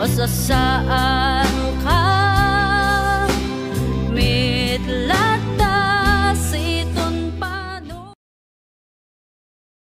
Masasaan